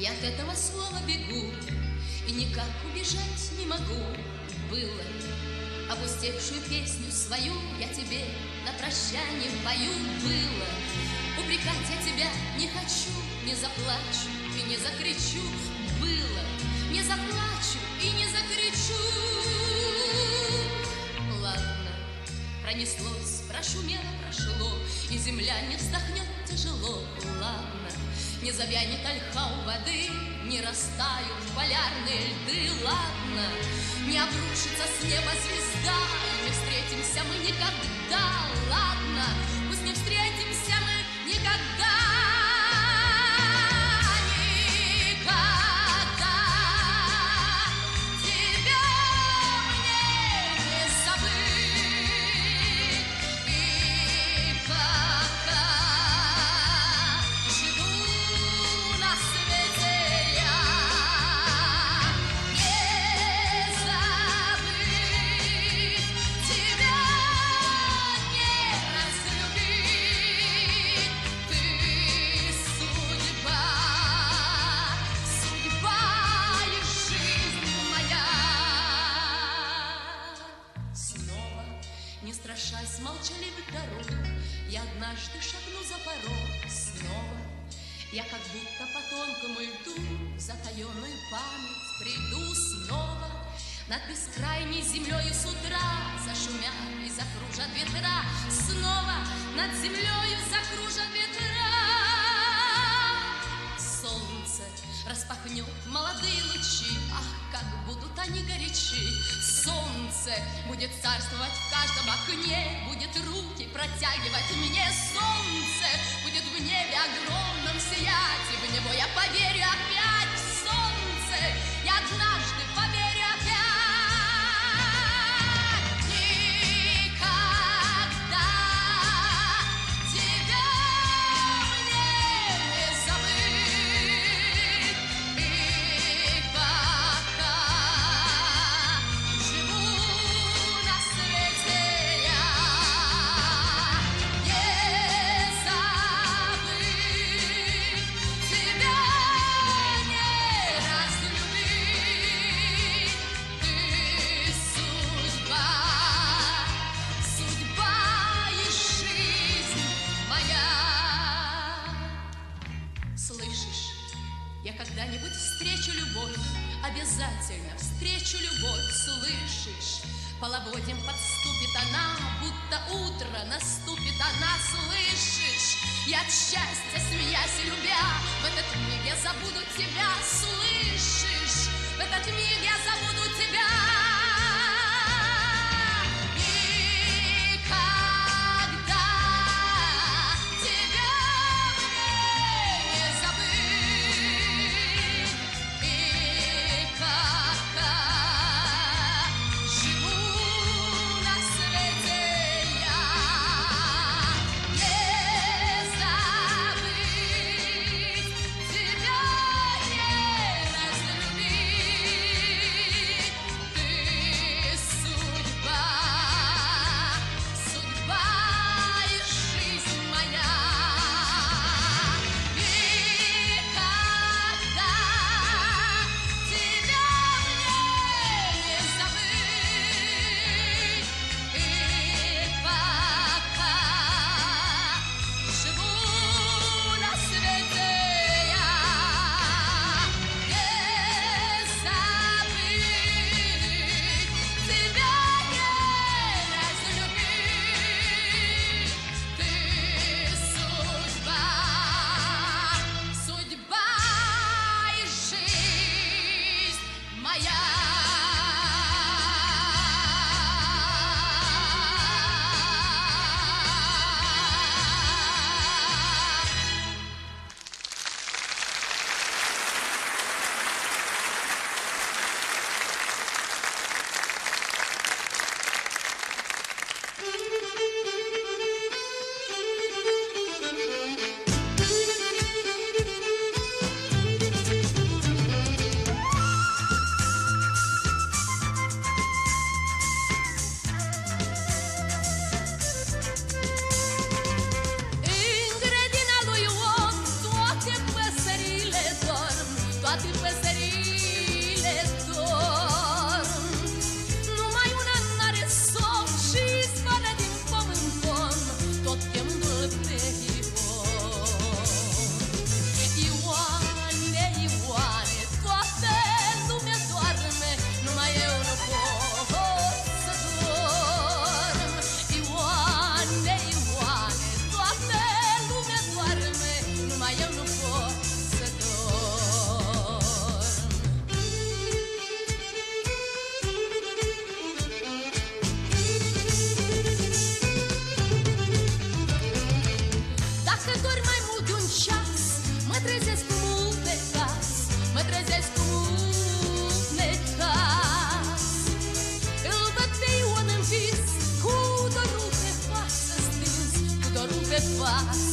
Я от этого слова бегу И никак убежать не могу. Было Опустевшую песню свою Я тебе на прощание пою. Было Упрекать я тебя не хочу Не заплачу и не закричу. Было Не заплачу и не закричу. Ладно, пронеслось, прошумело, прошло И земля не вздохнет тяжело. Ладно, не завянет ольха у воды, не растают полярные льды, ладно, не обрушится с неба звезда, не встретимся мы никогда, ладно, пусть не встретимся мы никогда. Над бескрайней землею с утра Зашумят и закружат ветра. Снова над землею закружат ветра. Солнце распахнет молодые лучи Ах, как будут они горячи. Солнце будет царствовать в каждом окне Будет руки протягивать мне. Солнце будет в небе огромном сиять И в него я поверю опять обязательно встречу любовь, слышишь? Половодьем подступит она, будто утро наступит она, слышишь? Я от счастья, смеясь и любя, в этот миг я забуду тебя, слышишь? В этот миг я забуду тебя. us.